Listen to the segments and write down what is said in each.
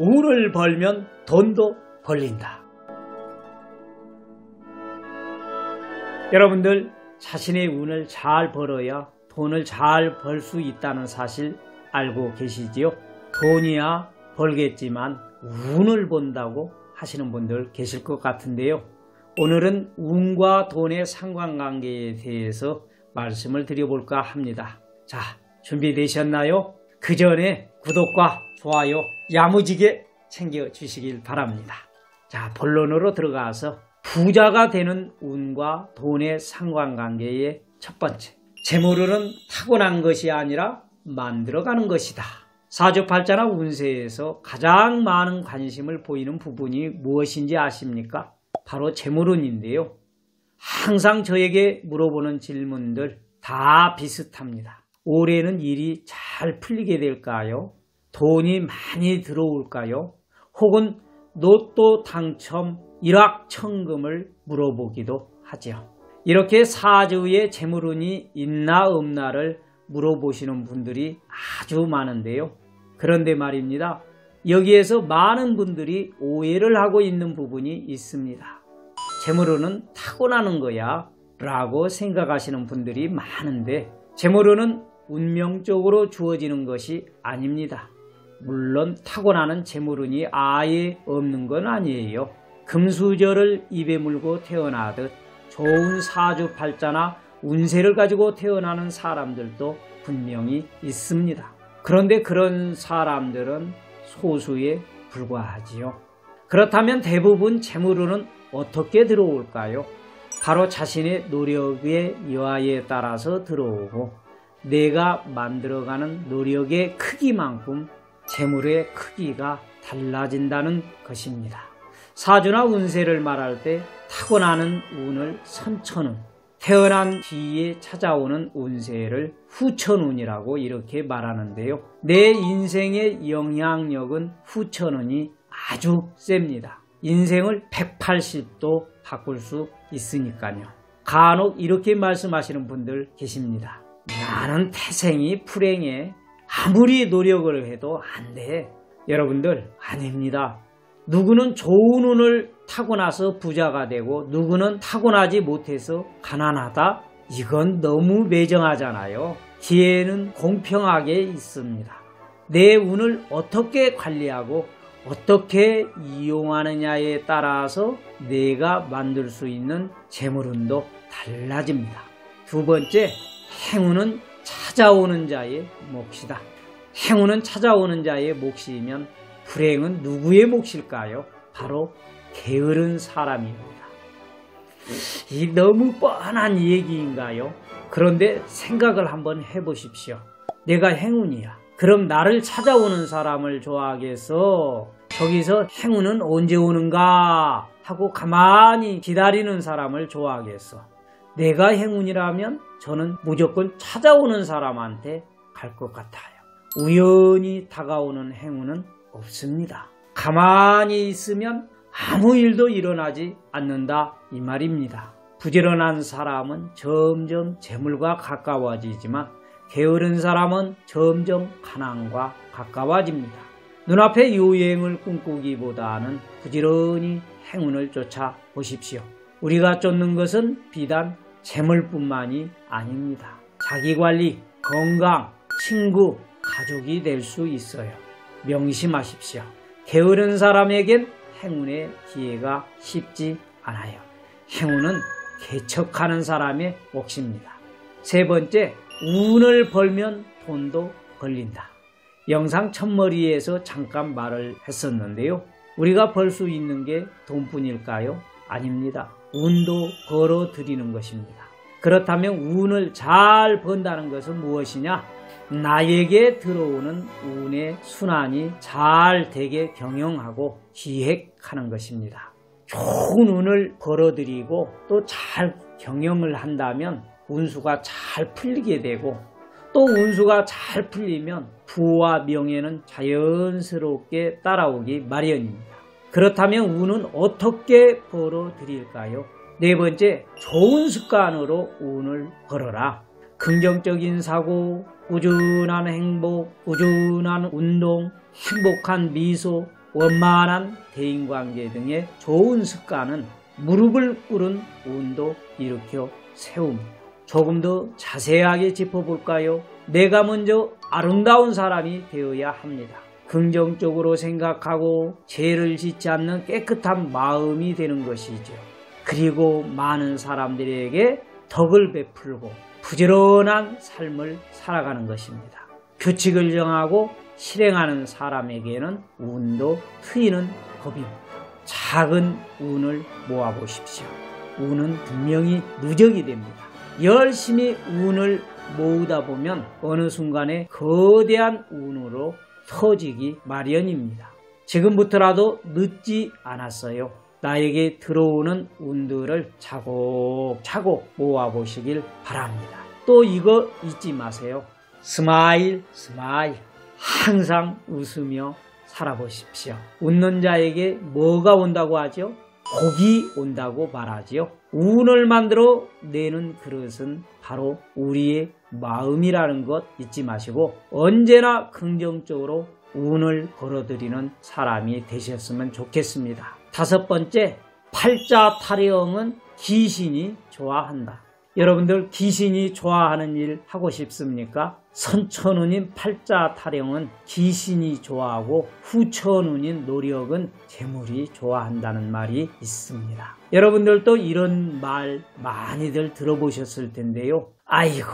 운을 벌면 돈도 벌린다. 여러분들 자신의 운을 잘 벌어야 돈을 잘 벌 수 있다는 사실 알고 계시지요? 돈이야 벌겠지만 운을 본다고 하시는 분들 계실 것 같은데요. 오늘은 운과 돈의 상관관계에 대해서 말씀을 드려볼까 합니다. 자, 준비되셨나요? 그 전에 구독과 좋아요 야무지게 챙겨주시길 바랍니다. 자, 본론으로 들어가서 부자가 되는 운과 돈의 상관관계의 첫 번째. 재물은 타고난 것이 아니라 만들어가는 것이다. 사주팔자나 운세에서 가장 많은 관심을 보이는 부분이 무엇인지 아십니까? 바로 재물운인데요. 항상 저에게 물어보는 질문들 다 비슷합니다. 올해는 일이 잘 풀리게 될까요? 돈이 많이 들어올까요? 혹은 로또 당첨 일확천금을 물어보기도 하죠. 이렇게 사주의 재물운이 있나 없나를 물어보시는 분들이 아주 많은데요. 그런데 말입니다. 여기에서 많은 분들이 오해를 하고 있는 부분이 있습니다. 재물운은 타고나는 거야 라고 생각하시는 분들이 많은데 재물운은 운명적으로 주어지는 것이 아닙니다. 물론 타고나는 재물운이 아예 없는 건 아니에요. 금수저를 입에 물고 태어나듯 좋은 사주팔자나 운세를 가지고 태어나는 사람들도 분명히 있습니다. 그런데 그런 사람들은 소수에 불과하지요. 그렇다면 대부분 재물운은 어떻게 들어올까요? 바로 자신의 노력의 여하에 따라서 들어오고 내가 만들어가는 노력의 크기만큼 재물의 크기가 달라진다는 것입니다. 사주나 운세를 말할 때 타고나는 운을 선천운, 태어난 뒤에 찾아오는 운세를 후천운이라고 이렇게 말하는데요. 내 인생의 영향력은 후천운이 아주 셉니다. 인생을 180도 바꿀 수 있으니까요. 간혹 이렇게 말씀하시는 분들 계십니다. 나는 태생이 불행해. 아무리 노력을 해도 안 돼. 여러분들 아닙니다. 누구는 좋은 운을 타고나서 부자가 되고 누구는 타고나지 못해서 가난하다? 이건 너무 매정하잖아요. 기회는 공평하게 있습니다. 내 운을 어떻게 관리하고 어떻게 이용하느냐에 따라서 내가 만들 수 있는 재물운도 달라집니다. 두 번째, 행운은 찾아오는 자의 몫이다. 행운은 찾아오는 자의 몫이면 불행은 누구의 몫일까요? 바로 게으른 사람입니다. 이 너무 뻔한 얘기인가요? 그런데 생각을 한번 해보십시오. 내가 행운이야. 그럼 나를 찾아오는 사람을 좋아하겠어. 저기서 행운은 언제 오는가 하고 가만히 기다리는 사람을 좋아하겠어. 내가 행운이라면 저는 무조건 찾아오는 사람한테 갈 것 같아요. 우연히 다가오는 행운은 없습니다. 가만히 있으면 아무 일도 일어나지 않는다 이 말입니다. 부지런한 사람은 점점 재물과 가까워지지만 게으른 사람은 점점 가난과 가까워집니다. 눈앞의 요행을 꿈꾸기보다는 부지런히 행운을 쫓아 보십시오. 우리가 쫓는 것은 비단 재물뿐만이 아닙니다. 자기관리, 건강, 친구, 가족이 될 수 있어요. 명심하십시오. 게으른 사람에겐 행운의 기회가 쉽지 않아요. 행운은 개척하는 사람의 몫입니다. 세 번째, 운을 벌면 돈도 벌린다. 영상 첫머리에서 잠깐 말을 했었는데요. 우리가 벌 수 있는 게 돈뿐일까요? 아닙니다. 운도 벌어 드리는 것입니다. 그렇다면 운을 잘 번다는 것은 무엇이냐? 나에게 들어오는 운의 순환이 잘 되게 경영하고 기획하는 것입니다. 좋은 운을 벌어들이고 또 잘 경영을 한다면 운수가 잘 풀리게 되고 또 운수가 잘 풀리면 부와 명예는 자연스럽게 따라오기 마련입니다. 그렇다면 운은 어떻게 벌어들일까요? 네 번째, 좋은 습관으로 운을 벌어라. 긍정적인 사고, 꾸준한 행복, 꾸준한 운동, 행복한 미소, 원만한 대인관계 등의 좋은 습관은 무릎을 꿇은 운도 일으켜 세웁니다. 조금 더 자세하게 짚어볼까요? 내가 먼저 아름다운 사람이 되어야 합니다. 긍정적으로 생각하고 죄를 짓지 않는 깨끗한 마음이 되는 것이죠. 그리고 많은 사람들에게 덕을 베풀고 부지런한 삶을 살아가는 것입니다. 규칙을 정하고 실행하는 사람에게는 운도 트이는 법입니다. 작은 운을 모아보십시오. 운은 분명히 누적이 됩니다. 열심히 운을 모으다 보면 어느 순간에 거대한 운으로 터지기 마련입니다. 지금부터라도 늦지 않았어요. 나에게 들어오는 운들을 차곡차곡 모아보시길 바랍니다. 또 이거 잊지 마세요. smile, smile. 항상 웃으며 살아보십시오. 웃는 자에게 뭐가 온다고 하죠? 복이 온다고 말하지요. 운을 만들어 내는 그릇은 바로 우리의 마음이라는 것 잊지 마시고 언제나 긍정적으로 운을 끌어들이는 사람이 되셨으면 좋겠습니다. 다섯 번째, 팔자 타령은 귀신이 좋아한다. 여러분들 귀신이 좋아하는 일 하고 싶습니까? 선천운인 팔자 타령은 귀신이 좋아하고 후천운인 노력은 재물이 좋아한다는 말이 있습니다. 여러분들도 이런 말 많이들 들어보셨을 텐데요. 아이고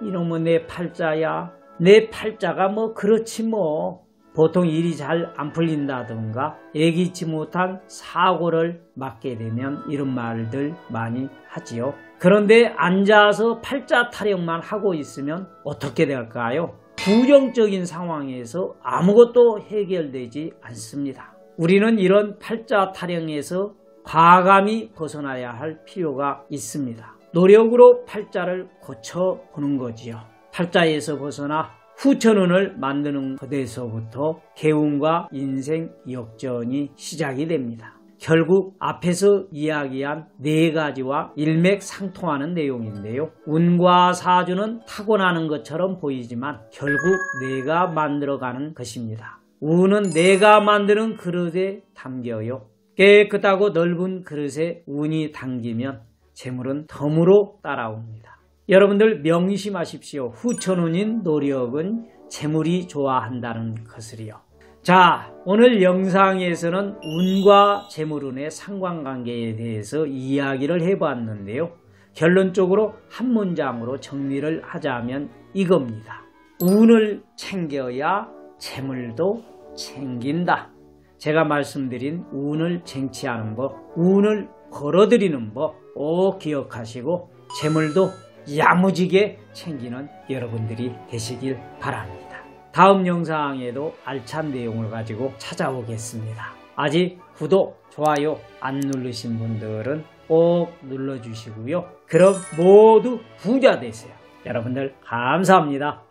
이놈은 내 팔자야. 내 팔자가 뭐 그렇지 뭐. 보통 일이 잘 안 풀린다든가 예기치 못한 사고를 맞게 되면 이런 말들 많이 하지요. 그런데 앉아서 팔자 타령만 하고 있으면 어떻게 될까요? 부정적인 상황에서 아무것도 해결되지 않습니다. 우리는 이런 팔자 타령에서 과감히 벗어나야 할 필요가 있습니다. 노력으로 팔자를 고쳐보는 거지요. 팔자에서 벗어나 후천운을 만드는 것에서부터 개운과 인생 역전이 시작이 됩니다. 결국 앞에서 이야기한 네 가지와 일맥상통하는 내용인데요. 운과 사주는 타고나는 것처럼 보이지만 결국 내가 만들어가는 것입니다. 운은 내가 만드는 그릇에 담겨요. 깨끗하고 넓은 그릇에 운이 담기면 재물은 덤으로 따라옵니다. 여러분들 명심하십시오. 후천운인 노력은 재물이 좋아한다는 것을요. 자, 오늘 영상에서는 운과 재물운의 상관관계에 대해서 이야기를 해봤는데요. 결론적으로 한 문장으로 정리를 하자면 이겁니다. 운을 챙겨야 재물도 챙긴다. 제가 말씀드린 운을 쟁취하는 법, 운을 걸어들이는 법 꼭 기억하시고 재물도 야무지게 챙기는 여러분들이 되시길 바랍니다. 다음 영상에도 알찬 내용을 가지고 찾아오겠습니다. 아직 구독, 좋아요 안 누르신 분들은 꼭 눌러주시고요. 그럼 모두 부자 되세요. 여러분들 감사합니다.